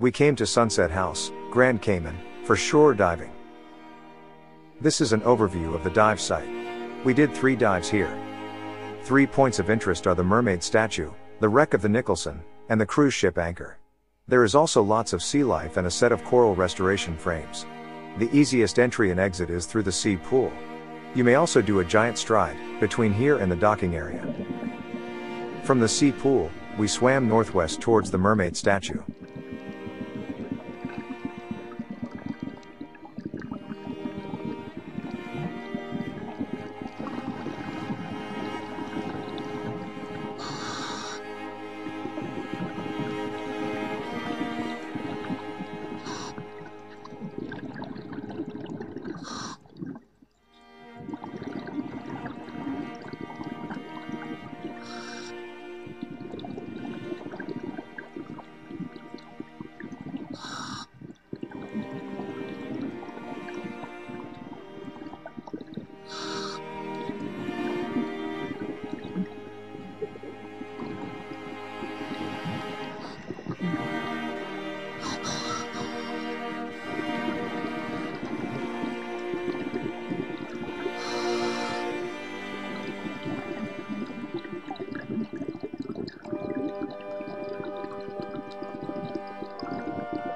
We came to Sunset House, Grand Cayman, for shore diving. This is an overview of the dive site. We did three dives here. Three points of interest are the mermaid statue, the wreck of the Nicholson, and the cruise ship anchor. There is also lots of sea life and a set of coral restoration frames. The easiest entry and exit is through the sea pool. You may also do a giant stride between here and the docking area. From the sea pool, we swam northwest towards the mermaid statue.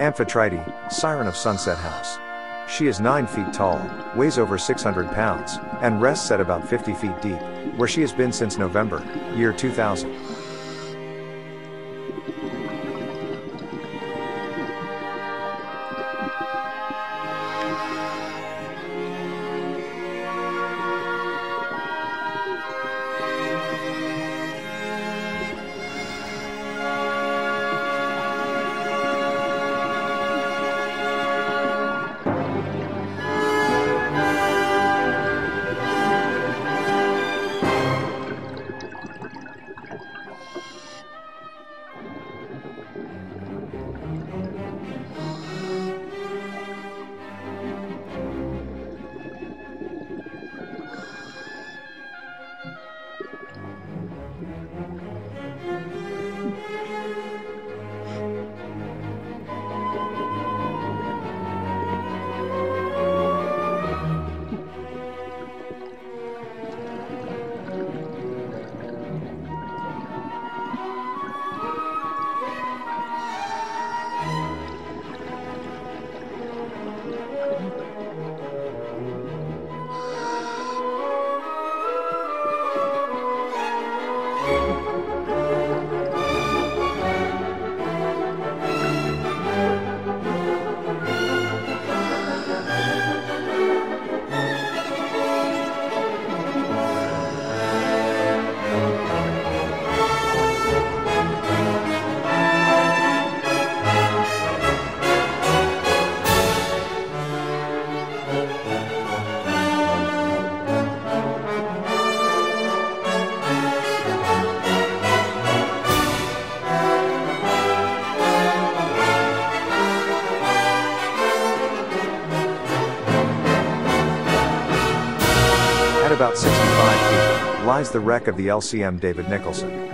Amphitrite, siren of Sunset House. She is 9 feet tall, weighs over 600 pounds, and rests at about 50 feet deep, where she has been since November, year 2000. lies the wreck of the LCM David Nicholson.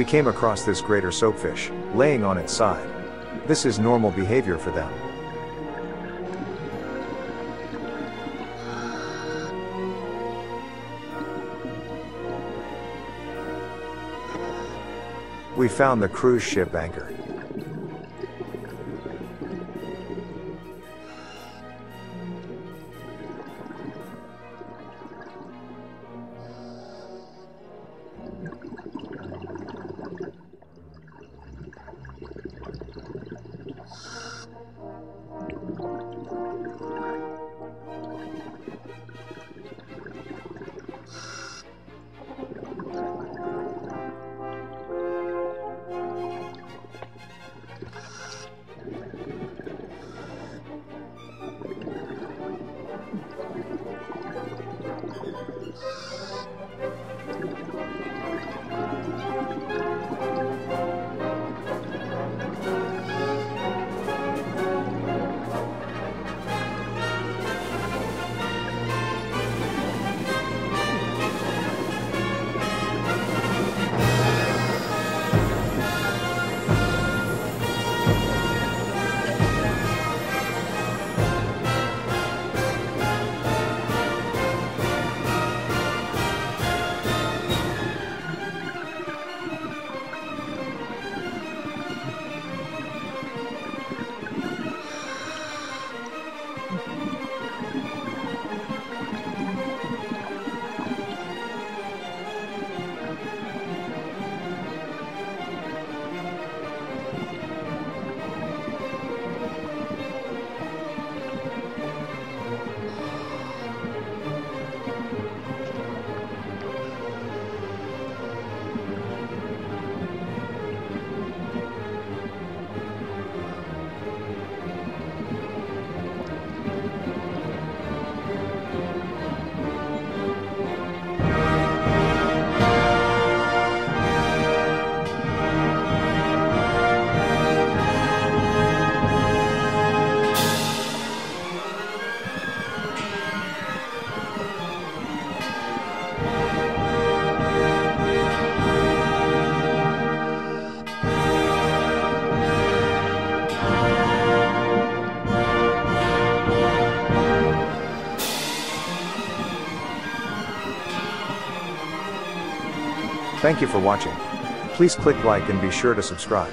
We came across this greater soapfish, laying on its side. This is normal behavior for them. We found the cruise ship anchor. Thank you for watching. Please click like and be sure to subscribe.